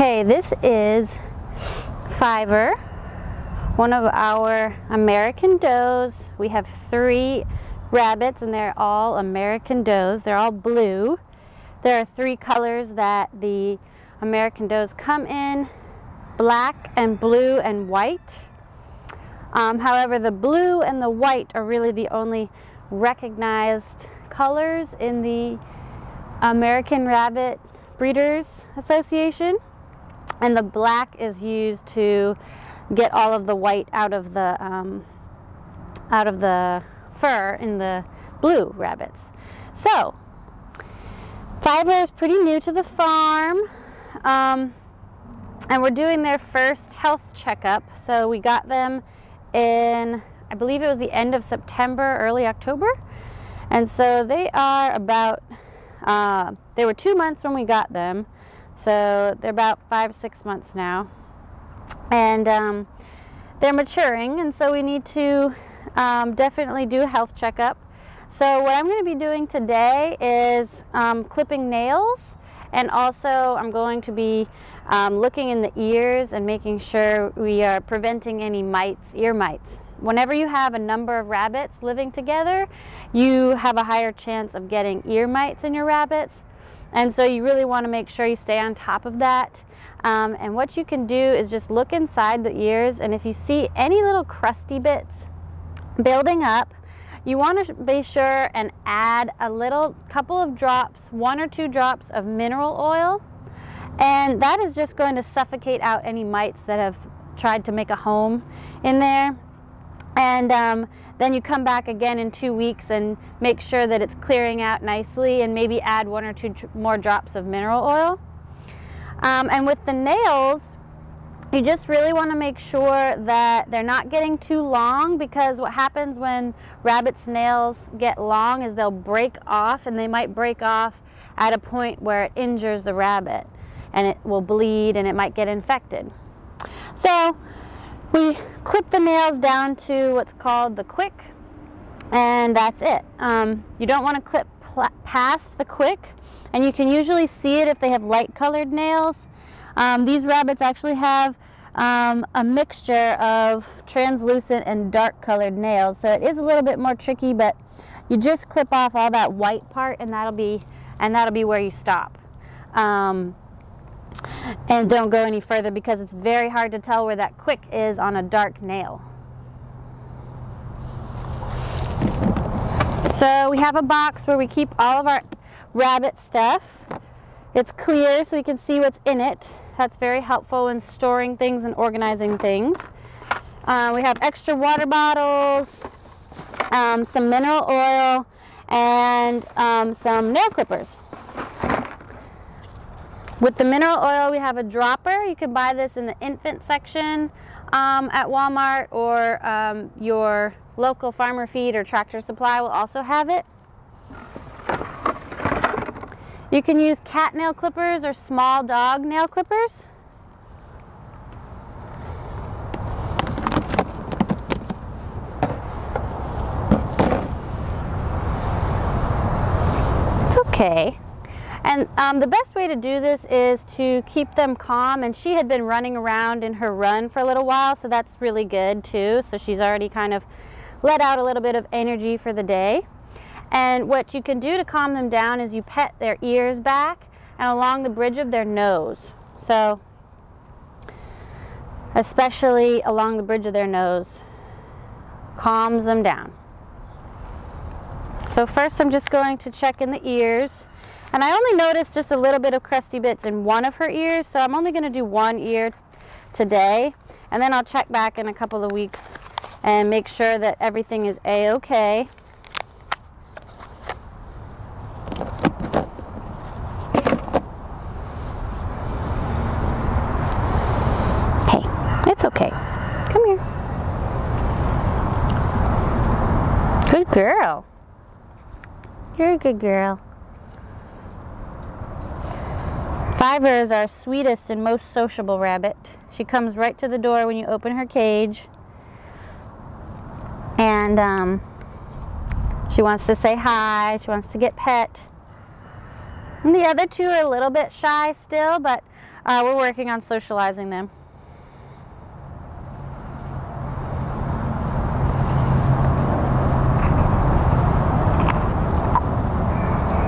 Okay, this is Fiver, one of our American does. We have three rabbits and they're all American does. They're all blue. There are three colors that the American does come in, black and blue and white. Um, however, the blue and the white are really the only recognized colors in the American Rabbit Breeders Association. And the black is used to get all of the white out of the um, out of the fur in the blue rabbits. So, Fiver is pretty new to the farm. Um, and we're doing their first health checkup. So we got them in, I believe it was the end of September, early October. And so they are about, uh, they were two months when we got them. So they're about five, six months now. And um, they're maturing, and so we need to um, definitely do a health checkup. So what I'm going to be doing today is um, clipping nails and also I'm going to be um, looking in the ears and making sure we are preventing any mites, ear mites. Whenever you have a number of rabbits living together, you have a higher chance of getting ear mites in your rabbits. And so you really want to make sure you stay on top of that. Um, and what you can do is just look inside the ears and if you see any little crusty bits building up, you want to be sure and add a little couple of drops, one or two drops of mineral oil. And that is just going to suffocate out any mites that have tried to make a home in there. And um, then you come back again in two weeks and make sure that it's clearing out nicely and maybe add one or two more drops of mineral oil. Um, and with the nails, you just really want to make sure that they're not getting too long because what happens when rabbits' nails get long is they'll break off and they might break off at a point where it injures the rabbit and it will bleed and it might get infected. So we clip the nails down to what's called the quick and that's it. Um, you don't want to clip past the quick and you can usually see it if they have light colored nails um, these rabbits actually have um, a mixture of translucent and dark colored nails, so it is a little bit more tricky, but you just clip off all that white part and that'll be, and that'll be where you stop. Um, and don't go any further because it's very hard to tell where that quick is on a dark nail. So we have a box where we keep all of our rabbit stuff. It's clear so you can see what's in it. That's very helpful in storing things and organizing things. Uh, we have extra water bottles, um, some mineral oil, and um, some nail clippers. With the mineral oil, we have a dropper. You can buy this in the infant section um, at Walmart or um, your local farmer feed or tractor supply will also have it. You can use cat nail clippers or small dog nail clippers. It's okay. And um, the best way to do this is to keep them calm. And she had been running around in her run for a little while, so that's really good too. So she's already kind of let out a little bit of energy for the day. And what you can do to calm them down is you pet their ears back and along the bridge of their nose. So, especially along the bridge of their nose, calms them down. So first I'm just going to check in the ears. And I only noticed just a little bit of crusty bits in one of her ears, so I'm only going to do one ear today. And then I'll check back in a couple of weeks and make sure that everything is a-okay. Hey, it's okay. Come here. Good girl. You're a good girl. Fiver is our sweetest and most sociable rabbit. She comes right to the door when you open her cage. And um, she wants to say hi. She wants to get pet. And the other two are a little bit shy still, but uh, we're working on socializing them.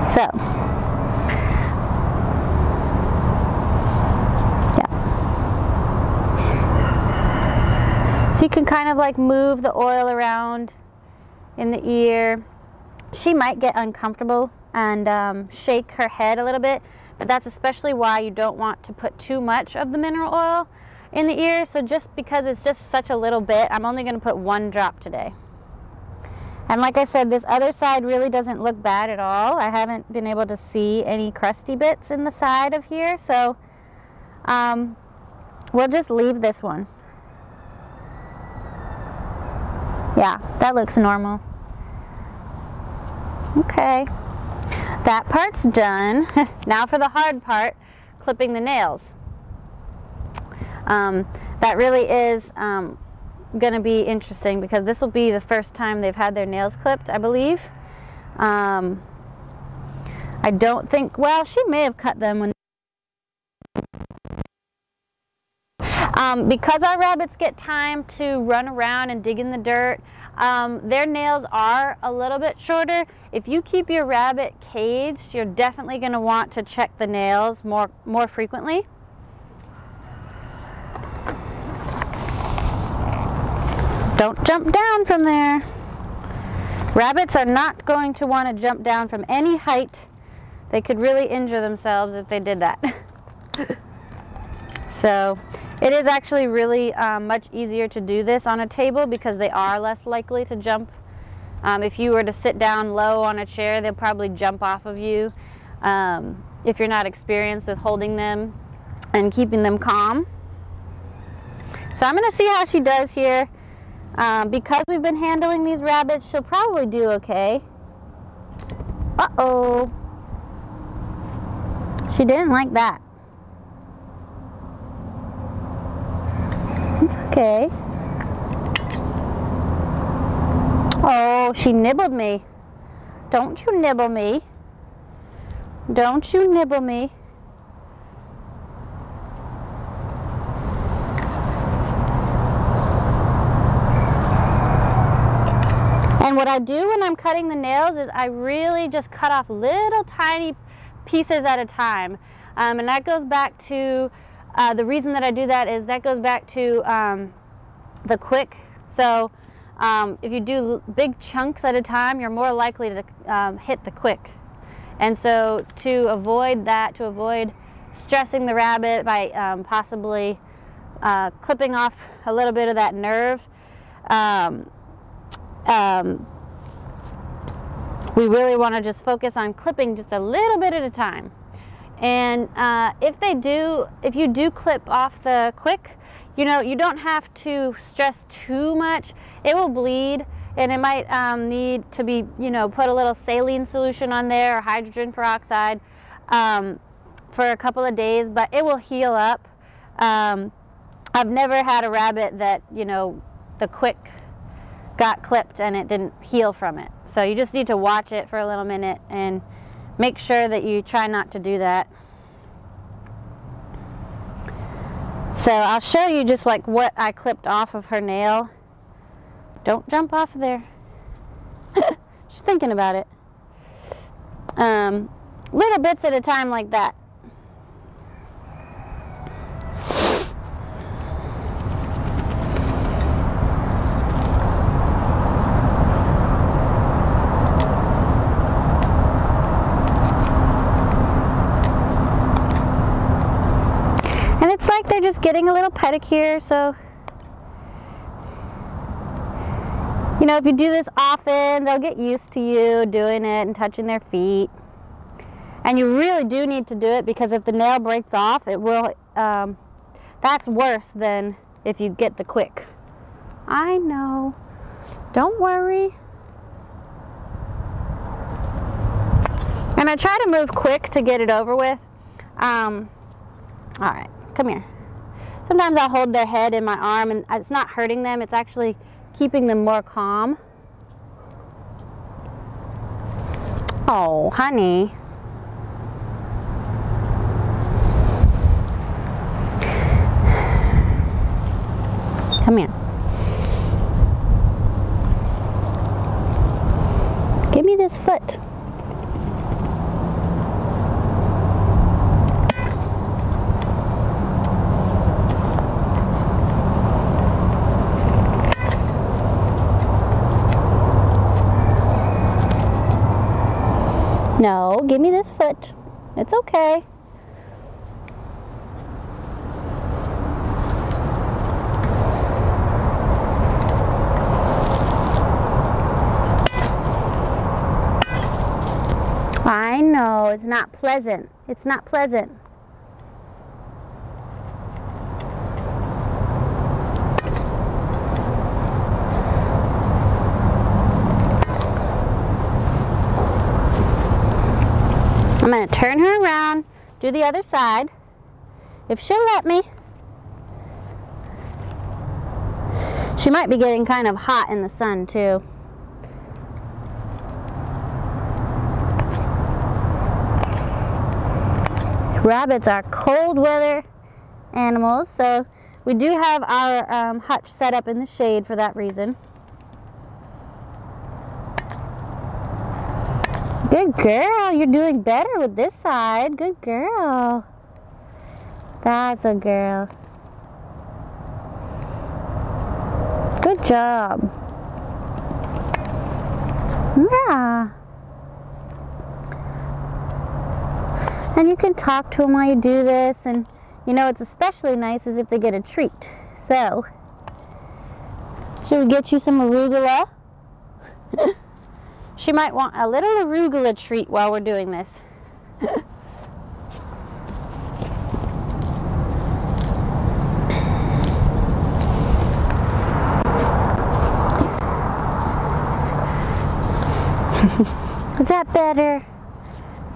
So, yeah. So you can kind of like move the oil around in the ear. She might get uncomfortable and um, shake her head a little bit, but that's especially why you don't want to put too much of the mineral oil in the ear. So just because it's just such a little bit, I'm only going to put one drop today. And like I said, this other side really doesn't look bad at all. I haven't been able to see any crusty bits in the side of here, so um, we'll just leave this one. Yeah, that looks normal. Okay, that part's done. now for the hard part, clipping the nails. Um, that really is um, going to be interesting because this will be the first time they've had their nails clipped, I believe. Um, I don't think, well, she may have cut them when. Um, because our rabbits get time to run around and dig in the dirt, um, their nails are a little bit shorter. If you keep your rabbit caged, you're definitely going to want to check the nails more, more frequently. Don't jump down from there. Rabbits are not going to want to jump down from any height. They could really injure themselves if they did that. so it is actually really um, much easier to do this on a table because they are less likely to jump. Um, if you were to sit down low on a chair, they'll probably jump off of you um, if you're not experienced with holding them and keeping them calm. So I'm going to see how she does here. Um, because we've been handling these rabbits, she'll probably do okay. Uh-oh. She didn't like that. It's okay. Oh, she nibbled me. Don't you nibble me. Don't you nibble me. And what I do when I'm cutting the nails is I really just cut off little tiny pieces at a time. Um, and that goes back to, uh, the reason that I do that is that goes back to um, the quick. So um, if you do big chunks at a time, you're more likely to um, hit the quick. And so to avoid that, to avoid stressing the rabbit by um, possibly uh, clipping off a little bit of that nerve, um, um, we really want to just focus on clipping just a little bit at a time. And uh, if they do, if you do clip off the quick, you know, you don't have to stress too much. It will bleed and it might um, need to be, you know, put a little saline solution on there or hydrogen peroxide um, for a couple of days, but it will heal up. Um, I've never had a rabbit that, you know, the quick got clipped and it didn't heal from it. So you just need to watch it for a little minute and make sure that you try not to do that. So I'll show you just like what I clipped off of her nail. Don't jump off there. She's thinking about it. Um, little bits at a time like that. just getting a little pedicure, so you know, if you do this often, they'll get used to you doing it and touching their feet. And you really do need to do it because if the nail breaks off, it will, um, that's worse than if you get the quick. I know. Don't worry. And I try to move quick to get it over with. Um, all right, come here. Sometimes I'll hold their head in my arm and it's not hurting them, it's actually keeping them more calm. Oh, honey. Come here. No, give me this foot. It's okay. I know, it's not pleasant. It's not pleasant. I'm going to turn her around, do the other side, if she'll let me. She might be getting kind of hot in the sun too. Rabbits are cold weather animals, so we do have our um, hutch set up in the shade for that reason. Good girl, you're doing better with this side. Good girl. That's a girl. Good job. Yeah. And you can talk to them while you do this. And you know, it's especially nice is if they get a treat. So, should we get you some arugula? she might want a little arugula treat while we're doing this. Is that better?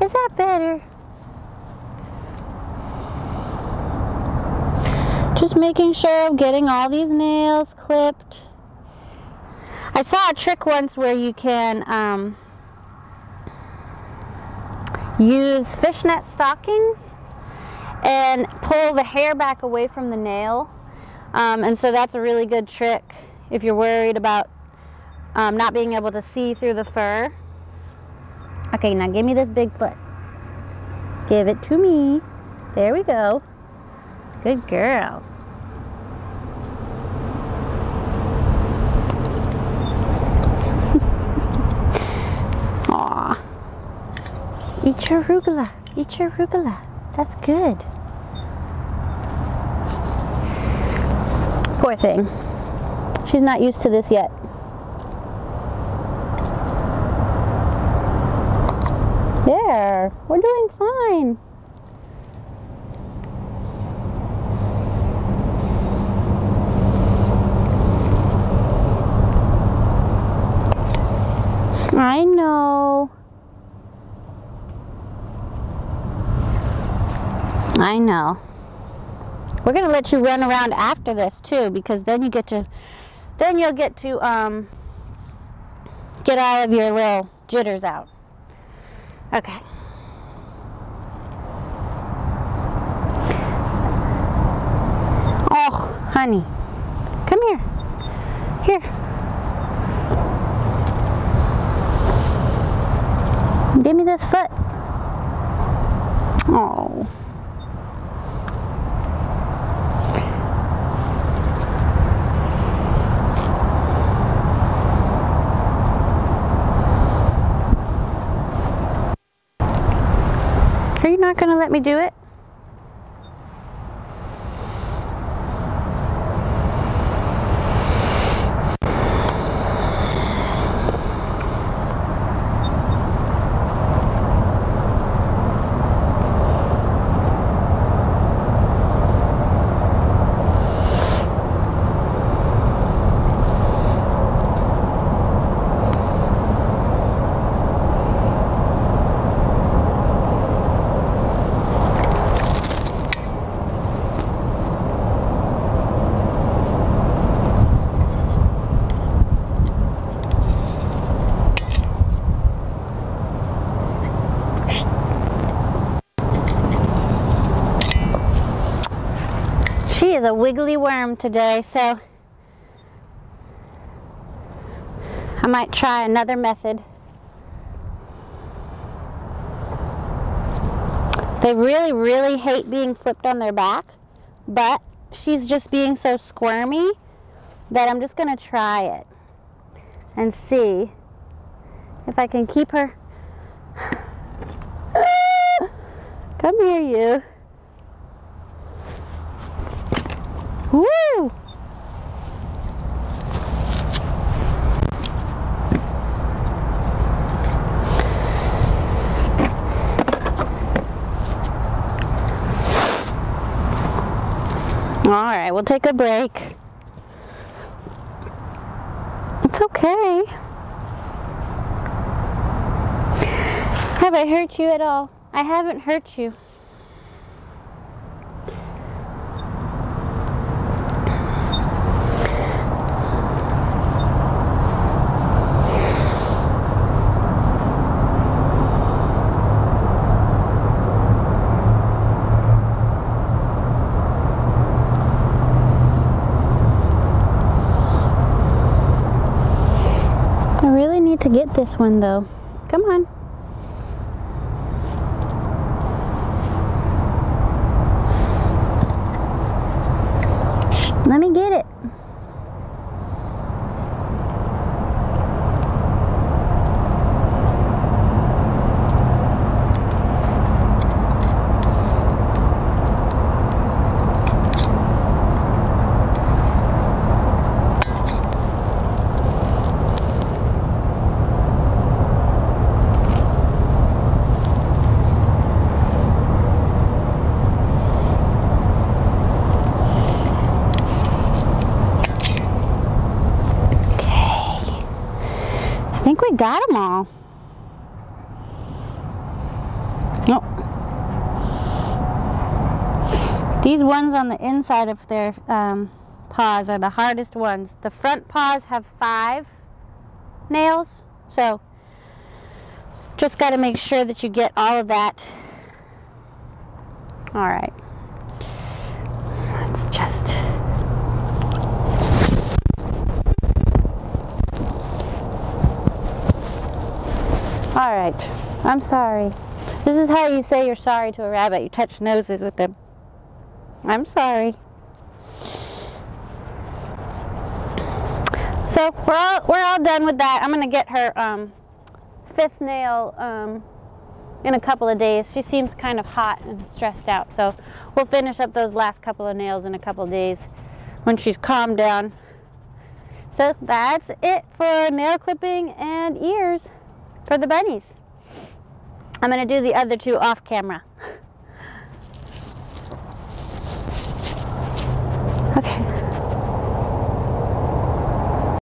Is that better? Just making sure I'm getting all these nails clipped. I saw a trick once where you can um, use fishnet stockings and pull the hair back away from the nail. Um, and so that's a really good trick if you're worried about um, not being able to see through the fur. Okay, now give me this big foot. Give it to me. There we go. Good girl. Eat your arugula. Eat your arugula. That's good. Poor thing. She's not used to this yet. There. We're doing fine. I know. I know. We're gonna let you run around after this too, because then you get to, then you'll get to um, get all of your little jitters out. Okay. Oh, honey, come here. Here. Give me this foot. Oh. is a wiggly worm today, so I might try another method. They really, really hate being flipped on their back, but she's just being so squirmy that I'm just going to try it and see if I can keep her. Come here, you. Woo! All right, we'll take a break. It's okay. Have I hurt you at all? I haven't hurt you. I really need to get this one though. Come on. Got them all. Nope. These ones on the inside of their um, paws are the hardest ones. The front paws have five nails, so just got to make sure that you get all of that. All right. Let's just. All right. I'm sorry. This is how you say you're sorry to a rabbit. You touch noses with them. I'm sorry. So we're all we're all done with that. I'm gonna get her um, fifth nail um, in a couple of days. She seems kind of hot and stressed out. So we'll finish up those last couple of nails in a couple of days when she's calmed down. So that's it for nail clipping and ears for the bunnies. I'm going to do the other two off camera. Okay.